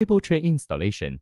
cable tray installation.